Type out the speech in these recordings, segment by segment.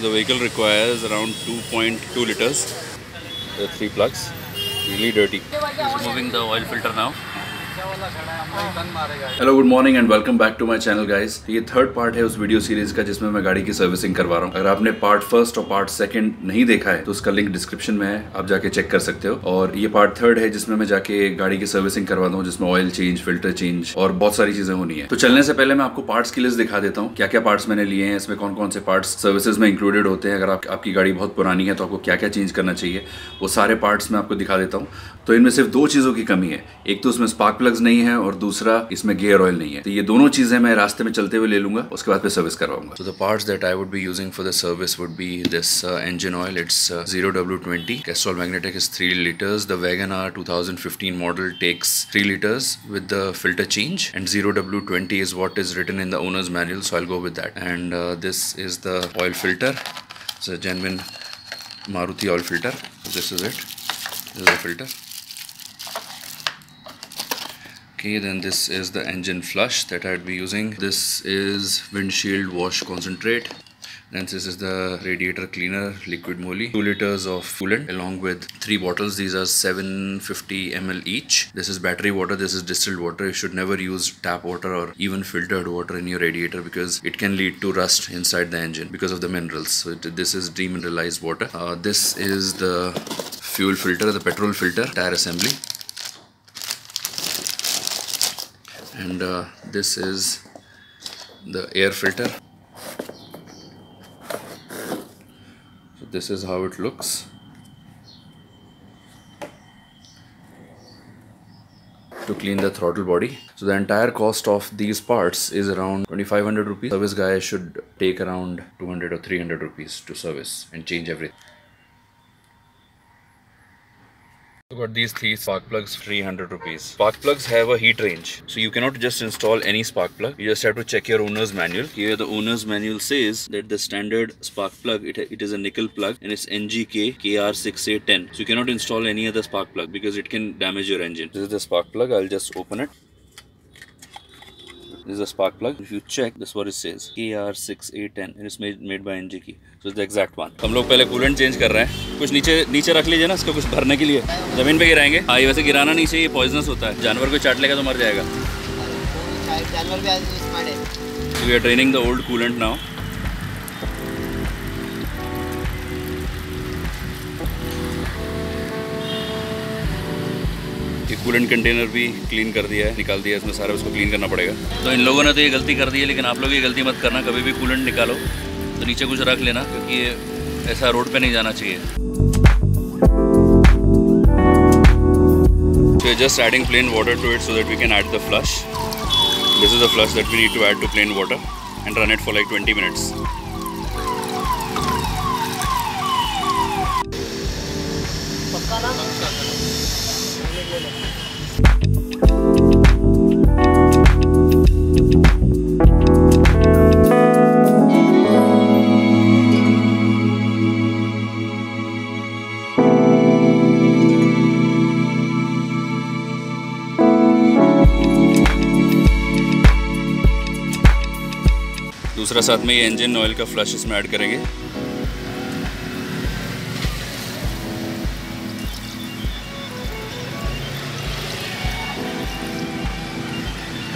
The vehicle requires around 2.2 liters. The three plugs, really dirty. Just moving the oil filter now. Hello good morning and welcome back to my channel guys ये third part है उस video series का जिसमें मैं गाड़ी की servicing करवा रहा हूँ। अगर आपने पार्ट फ़र्स्ट और पार्ट सेकंड नहीं देखा है तो उसका लिंक डिस्क्रिप्शन में है आप जाके चेक कर सकते हो। और ये पार्ट थर्ड है जिसमें मैं जाके गाड़ी की सर्विसिंग करवाता हूँ जिसमें ऑयल चेंज फ़िल्टर चेंज और बहुत सारी चीज़ें होनी है। तो चलने से पहले मैं आपको पार्ट्स की लिस्ट दिखा देता हूँ। क्या क्या पार्ट्स मैंने लिए हैं इसमें कौन कौन से पार्ट्स सर्विसेज़ में इंक्लूडेड होते हैं। अगर आप, आपकी गाड़ी बहुत पुरानी है तो आपको क्या क्या चेंज करना चाहिए वो सारे पार्ट्स मैं आपको दिखा देता हूँ। तो इनमें सिर्फ़ दो चीज़ों की कमी है। एक तो उसमें स्पार्क प्लग्स नहीं है और दूसरा इसमें गियर ऑयल नहीं है। तो ये दोनों चीज़ें मैं रास्ते में चलते हुए ले लूँगा, उसके बाद सर्विस करवाऊँगा। तो part parts that I would be using for the service would be this engine oil it's zero W twenty Castrol magnetic is three litres the Wagon R two thousand fifteen model takes three litres with the filter change and zero W twenty is what is written in the owner's manual so I go with that and this is the oil filter genuine Maruti oil filter this is it is the filter okay then this is the engine flush that I'd be using. This is windshield wash concentrate. Then this is the radiator cleaner Liqui Moly. 2 liters of coolant along with 3 bottles. These are 750 ml each. This is battery water this is distilled water. You should never use tap water or even filtered water in your radiator because it can lead to rust inside the engine because of the minerals. So it, this is demineralized water. Uh, this is the fuel filter the petrol filter tire assembly and uh, this is the air filter. So this is how it looks. To clean the throttle body. So the entire cost of these parts is around 2500 rupees. Service guy should take around 200 or 300 rupees to service and change everything So got these three spark plugs 300 rupees. Spark plugs have a heat range. So you cannot just install any spark plug. You just have to check your owner's manual. Here the owner's manual says that the standard spark plug it, it is a nickel plug and it's NGK KR6810. So you cannot install any other spark plug because it can damage your engine. This is the spark plug. I'll just open it. This is a spark plug. If you check, this is what it says. KR6810 and it's made made by NGK. So it's the exact one. हम लोग पहले coolant change कर रहे हैं कुछ नीचे नीचे रख लीजिए ना इसको कुछ भरने के लिए ज़मीन पे गिराएँगे हाँ ये वैसे गिराना नहीं चाहिए पॉइजनस होता है जानवर को चाट लेगा तो मर जाएगा जानवर भी आज स्मार्ट है So we are draining the old coolant एक कूलेंट कंटेनर भी क्लीन कर दिया है, निकाल दिया इसमें सारा उसको क्लीन करना पड़ेगा। तो इन लोगों ने तो ये गलती कर दी है, लेकिन आप लोग ये गलती मत करना, कभी भी कूलेंट निकालो। तो नीचे कुछ रख लेना, क्योंकि ये ऐसा रोड पर नहीं जाना चाहिए। तो just adding plain water to it so that we can add the flush this is the flush that we need to add to plain water and run it for like twenty minutes दूसरा साथ में ये engine oil का flush इसमें add करेंगे।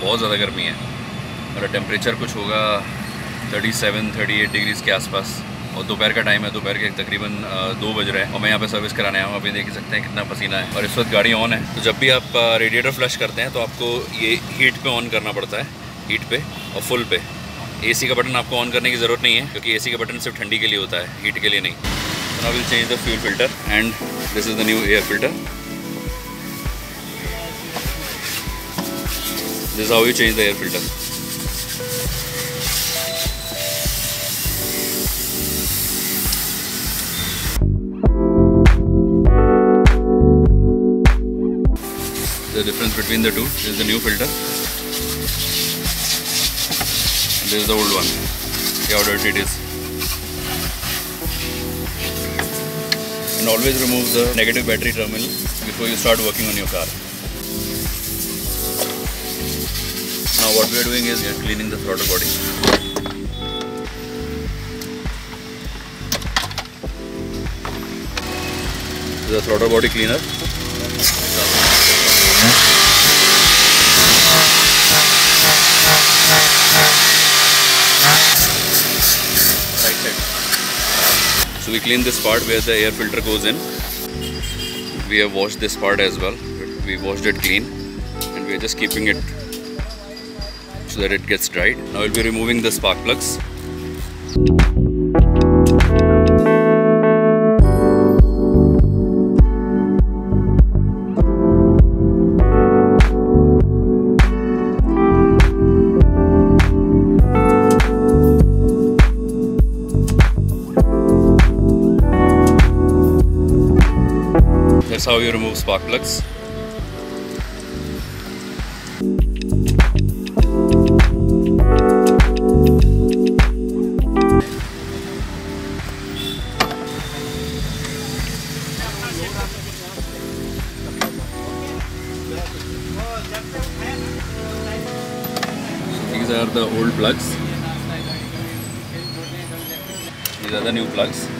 बहुत ज़्यादा गर्मी है मेरा टेम्परेचर कुछ होगा 37 38 डिग्रीज के आसपास। और दोपहर का टाइम है, दोपहर के तकरीबन दो बज रहे हैं। और मैं यहाँ पे सर्विस कराने आया हूँ अभी देख सकते हैं कितना पसीना है। और इस वक्त गाड़ी ऑन है तो जब भी आप रेडिएटर फ्लश करते हैं तो आपको ये हीट पे ऑन करना पड़ता है हीट पे और फुल पे। एसी का बटन आपको ऑन करने की ज़रूरत नहीं है, क्योंकि एसी का बटन सिर्फ़ ठंडी के लिए होता है हीट के लिए नहीं। Will change the fuel filter and this is the new air filter this how you change the air filter The difference between the two is the new filter. This is the old one see how dirty it is and always remove the negative battery terminal before you start working on your car now what we are doing is we are cleaning the throttle body. This is the throttle body cleaner. We clean this part where the air filter goes in. We have washed this part as well. We washed it clean and we are just keeping it so that it gets dried. Now we'll be removing the spark plugs. How you remove spark plugs. These are the old plugs. These are the new plugs.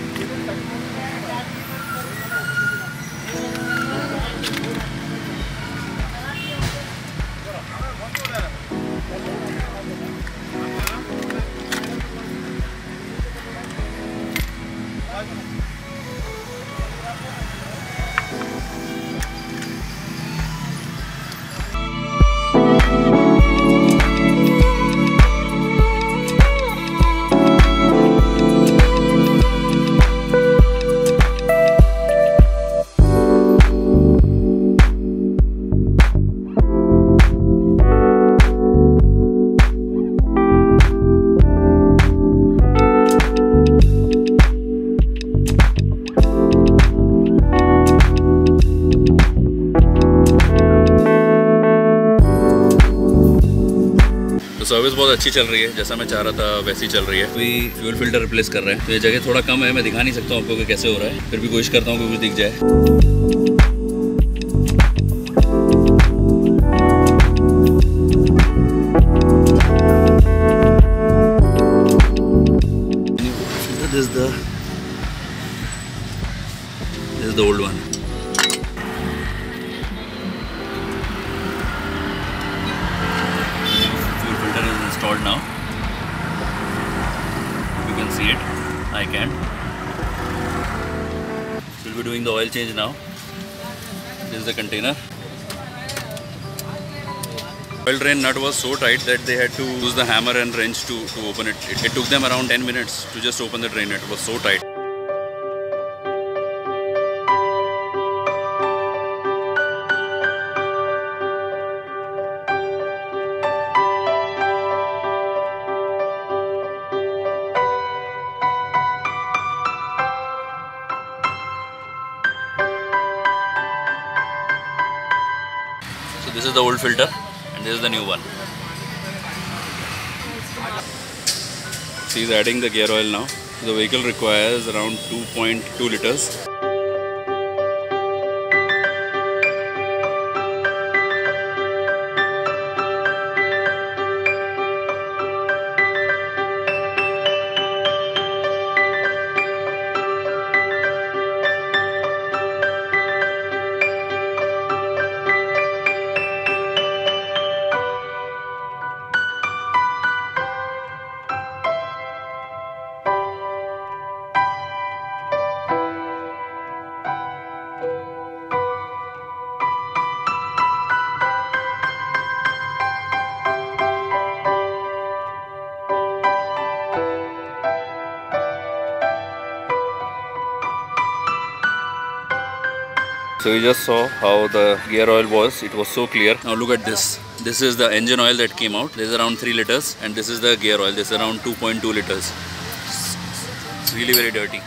Service बहुत अच्छी चल रही है, जैसा मैं चाह रहा था वैसी चल रही है। अभी फ्यूल फ़िल्टर रिप्लेस कर रहे हैं तो ये जगह थोड़ा कम है, मैं दिखा नहीं सकता हूँ आपको कि कैसे हो रहा है, फिर भी कोशिश करता हूँ कि कुछ दिख जाए। Installed now. You can see it. I can. We'll be doing the oil change now. This is the container. Oil drain nut was so tight that they had to use the hammer and wrench to, to open it. it. It took them around 10 minutes to just open the drain. It was so tight. Filter and this is the new one. She's adding the gear oil now. The vehicle requires around 2.2 liters. So you just saw how the gear oil was. It was so clear. Now look at this. This is the engine oil that came out. This is around 3 liters and this is the gear oil. This is around 2.2 liters. It's really very dirty.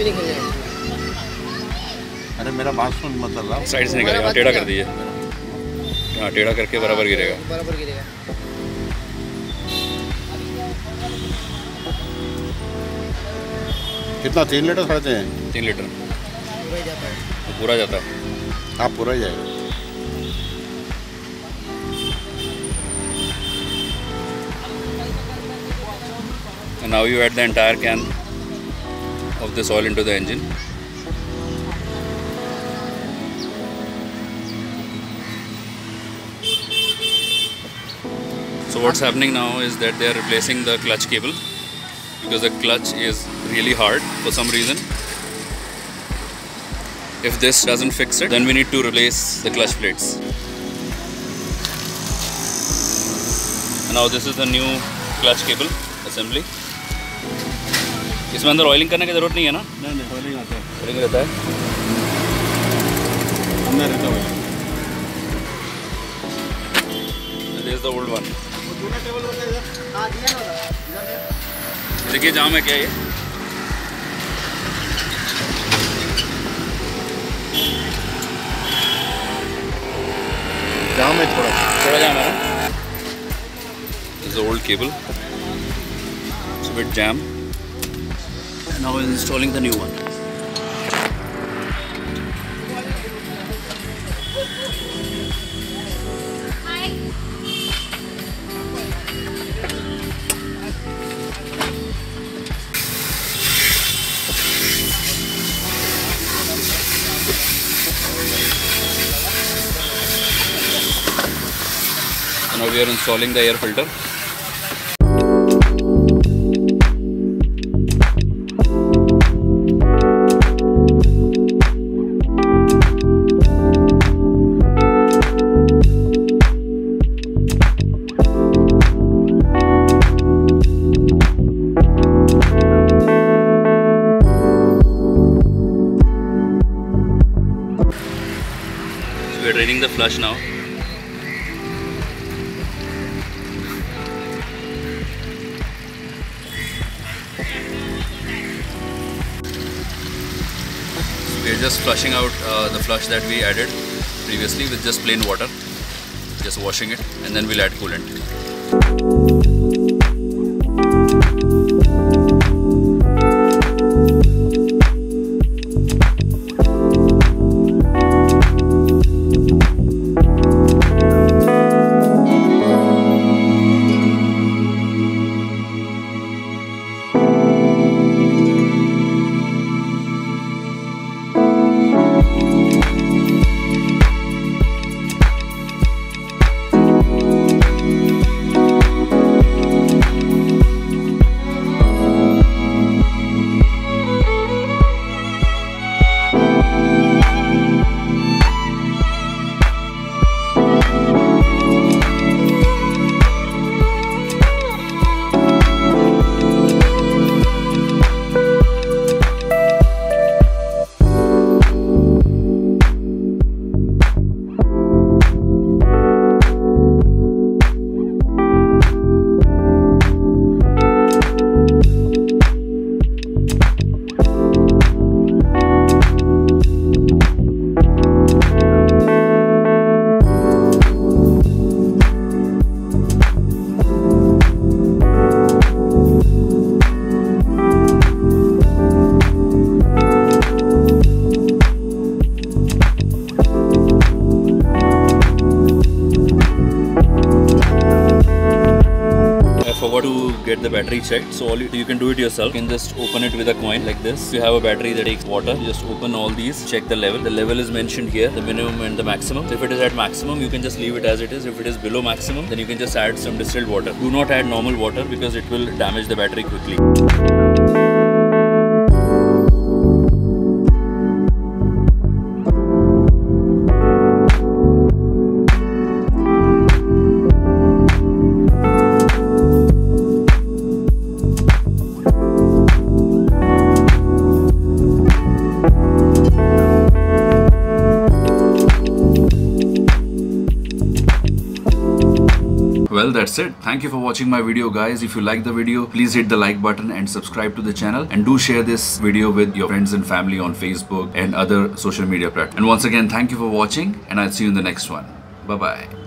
भी नहीं खेलने अरे मेरा बात सुन मत मतलब side से निकल गया टेढ़ा कर दिए। हाँ टेढ़ा करके बराबर गिरेगा। बराबर गिरेगा। कितना 3 लीटर साढ़े हैं 3 लीटर। पूरा जाता तो पूरा जाता है। हाँ पूरा ही जाएगा। Now you add the entire can of this oil into the engine. So what's happening now is that they are replacing the clutch cable because the clutch is really hard for some reason. If this doesn't fix it, then we need to replace the clutch plates. Now this is the new clutch cable assembly. इसमें अंदर oiling करने की ज़रूरत नहीं है ना? नहीं नहीं ऑयलिंग आता है। ऑयलिंग रहता है। अंदर रहता है this is the old one है। हाँ। देखिए जाम है क्या ये? जाम है थोड़ा। थोड़ा जाम है ना? Is old cable it's bit jam now installing the new one now we are installing the air filter. Flush now. We are just flushing out uh, the flush that we added previously with just plain water. Just washing it and then we'll add coolant. Get the battery checked, so all you, you can do it yourself. You can just open it with a coin like this. You have a battery that takes water, you just open all these, check the level. The level is mentioned here, the minimum and the maximum. So if it is at maximum, you can just leave it as it is. If it is below maximum, then you can just add some distilled water. Do not add normal water because it will damage the battery quickly. Well, that's it. Thank you for watching my video, guys. If you like the video, please hit the like button and subscribe to the channel. And do share this video with your friends and family on Facebook and other social media platforms. And once again, thank you for watching, and I'll see you in the next one. Bye bye.